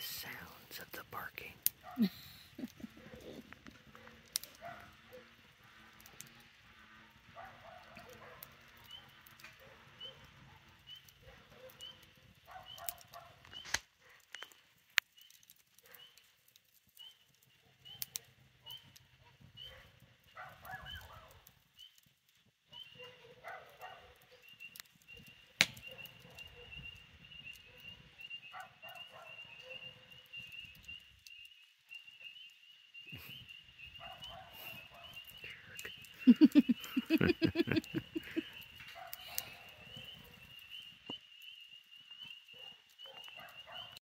the sounds of the barking. Jerk.